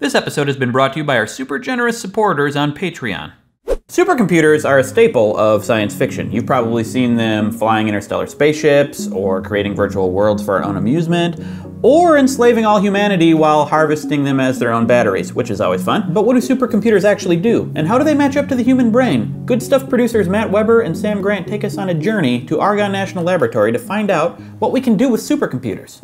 This episode has been brought to you by our super generous supporters on Patreon. Supercomputers are a staple of science fiction. You've probably seen them flying interstellar spaceships, or creating virtual worlds for our own amusement, or enslaving all humanity while harvesting them as their own batteries, which is always fun. But what do supercomputers actually do? And how do they match up to the human brain? Good Stuff producers Matt Weber and Sam Grant take us on a journey to Argonne National Laboratory to find out what we can do with supercomputers.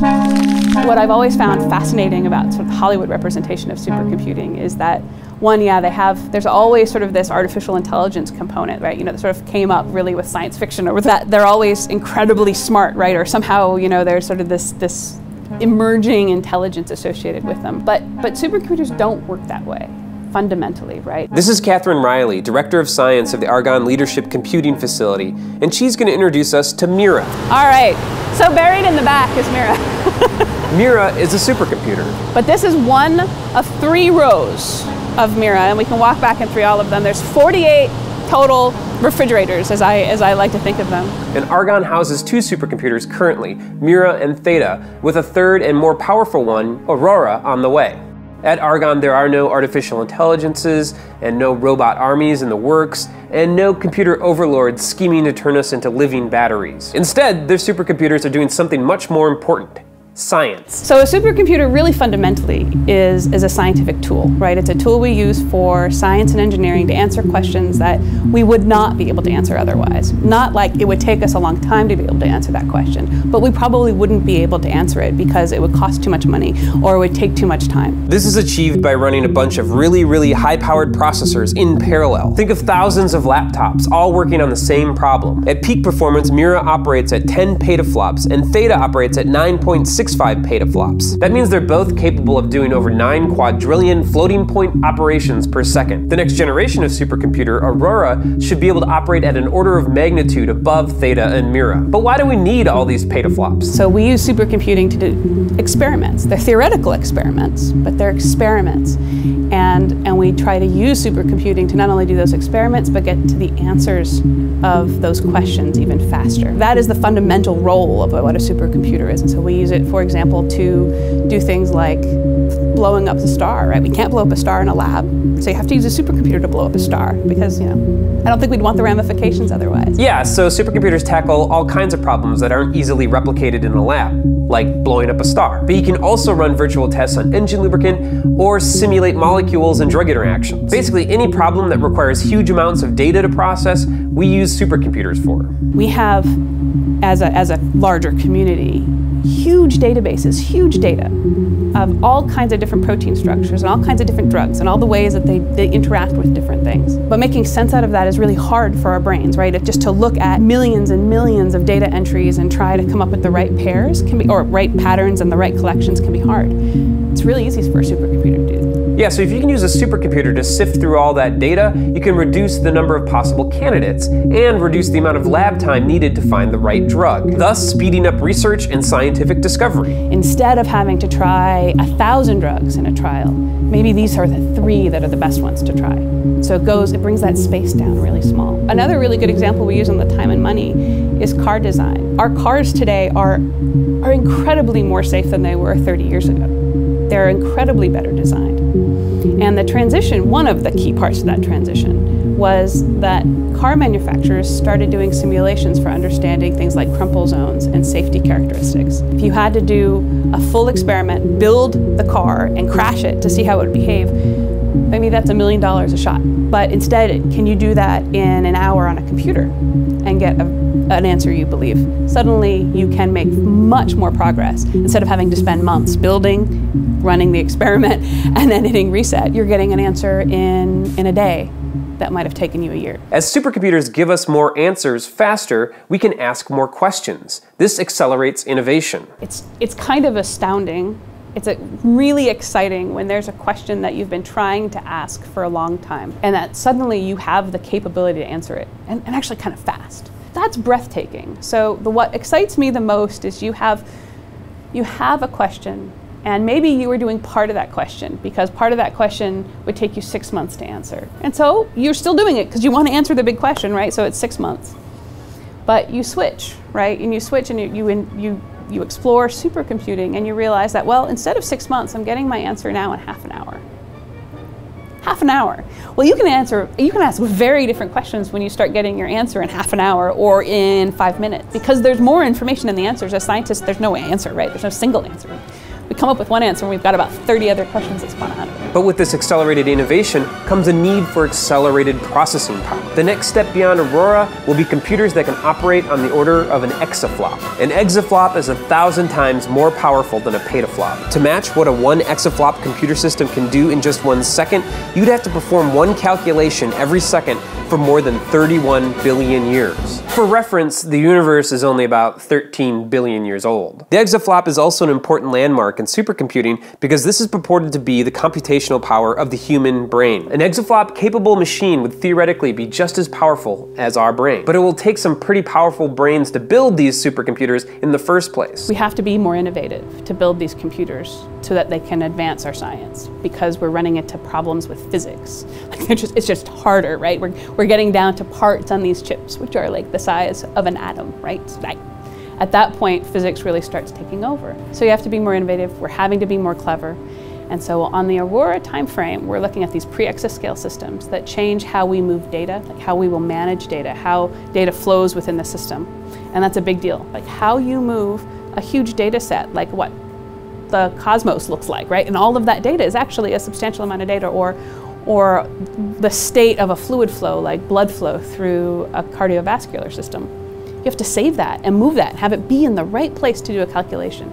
What I've always found fascinating about sort of Hollywood representation of supercomputing is that one, yeah, they have, there's always sort of this artificial intelligence component, right? You know, that sort of came up really with science fiction, or with that they're always incredibly smart, right? Or somehow, you know, there's sort of this, this emerging intelligence associated with them. But, but supercomputers don't work that way fundamentally, right? This is Katherine Riley, Director of Science of the Argonne Leadership Computing Facility, and she's going to introduce us to Mira. All right, so buried in the back is Mira. Mira is a supercomputer. But this is one of three rows of Mira, and we can walk back and through all of them. There's 48 total refrigerators, as I, as I like to think of them. And Argonne houses two supercomputers currently, Mira and Theta, with a third and more powerful one, Aurora, on the way. At Argonne, there are no artificial intelligences and no robot armies in the works, and no computer overlords scheming to turn us into living batteries. Instead, their supercomputers are doing something much more important science. So a supercomputer really fundamentally is, is a scientific tool, right? It's a tool we use for science and engineering to answer questions that we would not be able to answer otherwise. Not like it would take us a long time to be able to answer that question, but we probably wouldn't be able to answer it because it would cost too much money or it would take too much time. This is achieved by running a bunch of really, really high-powered processors in parallel. Think of thousands of laptops all working on the same problem. At peak performance, Mira operates at 10 petaflops and Theta operates at 9.6 65 petaflops. That means they're both capable of doing over 9 quadrillion floating point operations per second. The next generation of supercomputer, Aurora, should be able to operate at an order of magnitude above Theta and Mira. But why do we need all these petaflops? So we use supercomputing to do experiments. They're theoretical experiments, but they're experiments. And, and we try to use supercomputing to not only do those experiments, but get to the answers of those questions even faster. That is the fundamental role of what a supercomputer is. And so we use it for example, to do things like blowing up the star, right? We can't blow up a star in a lab, so you have to use a supercomputer to blow up a star because, you know, I don't think we'd want the ramifications otherwise. Yeah, so supercomputers tackle all kinds of problems that aren't easily replicated in a lab, like blowing up a star. But you can also run virtual tests on engine lubricant or simulate molecules and drug interactions. Basically, any problem that requires huge amounts of data to process, we use supercomputers for. We have, as a, as a larger community, huge databases, huge data of all kinds of different protein structures and all kinds of different drugs and all the ways that they, they interact with different things. But making sense out of that is really hard for our brains, right? It, just to look at millions and millions of data entries and try to come up with the right pairs can be, or right patterns and the right collections can be hard. It's really easy for a supercomputer to do. Yeah, so if you can use a supercomputer to sift through all that data, you can reduce the number of possible candidates and reduce the amount of lab time needed to find the right drug, thus speeding up research and scientific discovery. Instead of having to try a thousand drugs in a trial, maybe these are the three that are the best ones to try. So it goes, it brings that space down really small. Another really good example we use on the time and money is car design. Our cars today are, are incredibly more safe than they were 30 years ago. They're incredibly better designed. And the transition, one of the key parts of that transition, was that car manufacturers started doing simulations for understanding things like crumple zones and safety characteristics. If you had to do a full experiment, build the car and crash it to see how it would behave, maybe that's a million dollars a shot. But instead, can you do that in an hour on a computer and get a, an answer you believe? Suddenly, you can make much more progress. Instead of having to spend months building, running the experiment, and then hitting reset, you're getting an answer in, in a day that might have taken you a year. As supercomputers give us more answers faster, we can ask more questions. This accelerates innovation. It's, it's kind of astounding it's really exciting when there's a question that you've been trying to ask for a long time and that suddenly you have the capability to answer it and, and actually kind of fast. That's breathtaking. So the, what excites me the most is you have, you have a question and maybe you were doing part of that question because part of that question would take you six months to answer. And so you're still doing it because you want to answer the big question, right? So it's six months. But you switch, right? And you switch and you, you, you you explore supercomputing and you realize that, well, instead of six months, I'm getting my answer now in half an hour. Half an hour. Well, you can answer, you can ask very different questions when you start getting your answer in half an hour or in five minutes because there's more information in the answers. As scientists, there's no answer, right? There's no single answer we come up with one answer and we've got about 30 other questions that spawn out of it. But with this accelerated innovation comes a need for accelerated processing power. The next step beyond Aurora will be computers that can operate on the order of an exaflop. An exaflop is a thousand times more powerful than a petaflop. To match what a one exaflop computer system can do in just one second, you'd have to perform one calculation every second for more than 31 billion years. For reference, the universe is only about 13 billion years old. The exaflop is also an important landmark in supercomputing because this is purported to be the computational power of the human brain. An exaflop capable machine would theoretically be just as powerful as our brain, but it will take some pretty powerful brains to build these supercomputers in the first place. We have to be more innovative to build these computers so that they can advance our science because we're running into problems with physics. Like it's, just, it's just harder, right? We're, we're getting down to parts on these chips, which are like the size of an atom, right? Like, at that point, physics really starts taking over. So you have to be more innovative. We're having to be more clever. And so on the Aurora timeframe, we're looking at these pre-exascale systems that change how we move data, like how we will manage data, how data flows within the system. And that's a big deal. Like how you move a huge data set, like what the cosmos looks like, right? And all of that data is actually a substantial amount of data or or the state of a fluid flow like blood flow through a cardiovascular system. You have to save that and move that, have it be in the right place to do a calculation.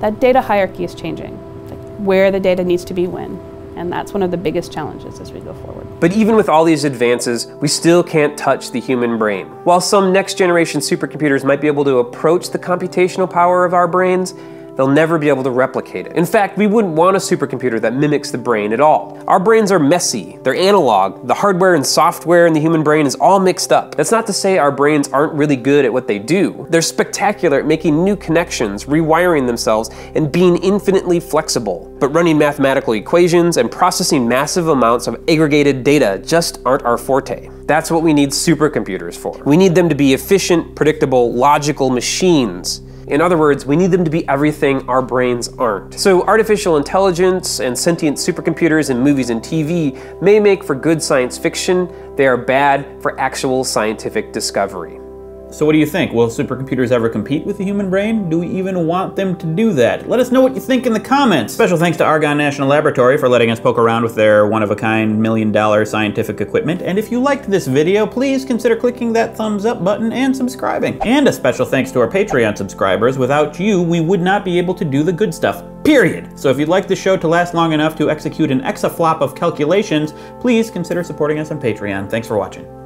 That data hierarchy is changing, like where the data needs to be when. And that's one of the biggest challenges as we go forward. But even with all these advances, we still can't touch the human brain. While some next generation supercomputers might be able to approach the computational power of our brains, they'll never be able to replicate it. In fact, we wouldn't want a supercomputer that mimics the brain at all. Our brains are messy, they're analog, the hardware and software in the human brain is all mixed up. That's not to say our brains aren't really good at what they do. They're spectacular at making new connections, rewiring themselves, and being infinitely flexible. But running mathematical equations and processing massive amounts of aggregated data just aren't our forte. That's what we need supercomputers for. We need them to be efficient, predictable, logical machines in other words, we need them to be everything our brains aren't. So artificial intelligence and sentient supercomputers in movies and TV may make for good science fiction, they are bad for actual scientific discovery. So what do you think? Will supercomputers ever compete with the human brain? Do we even want them to do that? Let us know what you think in the comments. Special thanks to Argonne National Laboratory for letting us poke around with their one-of-a-kind million-dollar scientific equipment. And if you liked this video, please consider clicking that thumbs up button and subscribing. And a special thanks to our Patreon subscribers. Without you, we would not be able to do the good stuff. Period. So if you'd like the show to last long enough to execute an exaflop of calculations, please consider supporting us on Patreon. Thanks for watching.